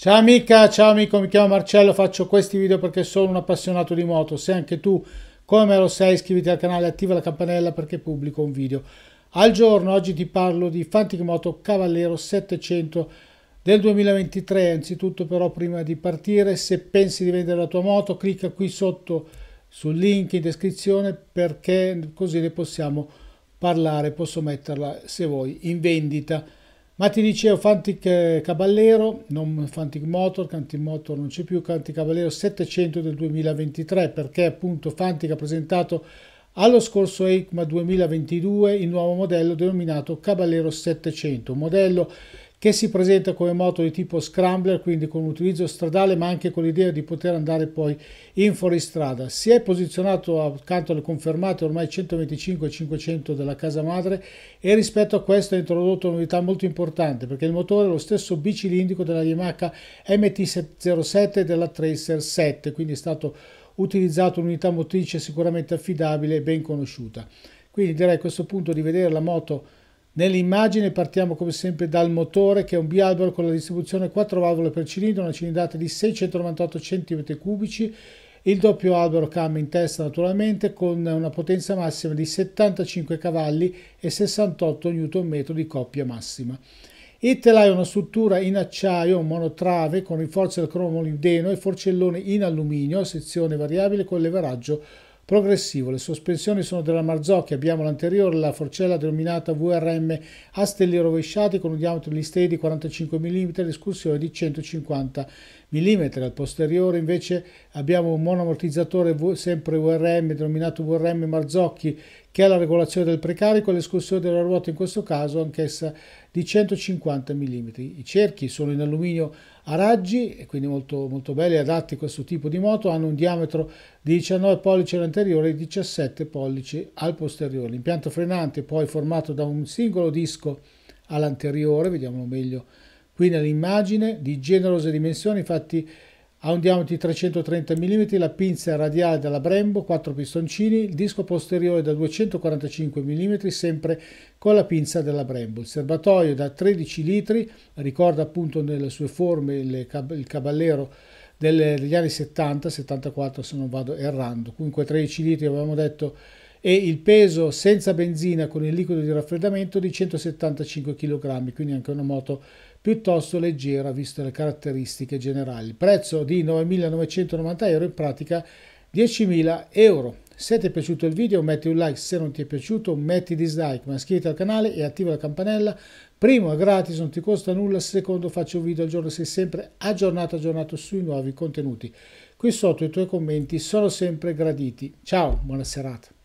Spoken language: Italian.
Ciao amica, ciao amico, mi chiamo Marcello, faccio questi video perché sono un appassionato di moto. Se anche tu, come me lo sei, iscriviti al canale attiva la campanella perché pubblico un video. Al giorno, oggi ti parlo di Fantic Moto Cavallero 700 del 2023. Anzitutto però prima di partire, se pensi di vendere la tua moto, clicca qui sotto sul link in descrizione perché così ne possiamo parlare, posso metterla se vuoi in vendita. Ma ti dicevo Fantic eh, Caballero, non Fantic Motor, Fantic Motor non c'è più, Fantic Caballero 700 del 2023 perché appunto Fantic ha presentato allo scorso EICMA 2022 il nuovo modello denominato Caballero 700, un modello che si presenta come moto di tipo scrambler, quindi con utilizzo stradale, ma anche con l'idea di poter andare poi in fuoristrada. Si è posizionato accanto alle confermate ormai 125 e 500 della casa madre e rispetto a questo ha introdotto una novità molto importante perché il motore è lo stesso bicilindrico della Yamaha MT-07 e della Tracer 7, quindi è stato utilizzato un'unità motrice sicuramente affidabile e ben conosciuta. Quindi direi a questo punto di vedere la moto Nell'immagine partiamo come sempre dal motore che è un bialbero con la distribuzione 4 valvole per cilindro, una cilindrata di 698 cm3, il doppio albero cam in testa naturalmente con una potenza massima di 75 cavalli e 68 Nm di coppia massima. Il telaio è una struttura in acciaio monotrave con rinforzi del cromo molibdeno e forcellone in alluminio, sezione variabile con leveraggio progressivo. Le sospensioni sono della Marzocchi, abbiamo l'anteriore, la forcella denominata VRM a stelli rovesciati con un diametro di stay di 45 mm l'escursione di 150 mm. Al posteriore invece abbiamo un monoammortizzatore sempre VRM denominato VRM Marzocchi che ha la regolazione del precarico e l'escursione della ruota in questo caso anch'essa di 150 mm. I cerchi sono in alluminio a raggi e quindi molto, molto belli adatti a questo tipo di moto, hanno un diametro di 19 pollici all'anteriore e 17 pollici al posteriore. L'impianto frenante è poi formato da un singolo disco all'anteriore, vediamolo meglio qui nell'immagine, di generose dimensioni, infatti ha un diametro di 330 mm, la pinza radiale della Brembo, 4 pistoncini, il disco posteriore da 245 mm, sempre con la pinza della Brembo. Il serbatoio da 13 litri, ricorda appunto nelle sue forme il caballero degli anni 70, 74 se non vado errando, comunque 13 litri avevamo detto e il peso senza benzina con il liquido di raffreddamento di 175 kg, quindi anche una moto piuttosto leggera viste le caratteristiche generali. Prezzo di 9.990 euro, in pratica 10.000 euro. Se ti è piaciuto il video metti un like, se non ti è piaciuto metti dislike, ma iscriviti al canale e attiva la campanella. Primo è gratis, non ti costa nulla, secondo faccio un video al giorno, sei sempre aggiornato aggiornato sui nuovi contenuti. Qui sotto i tuoi commenti sono sempre graditi. Ciao, buona serata.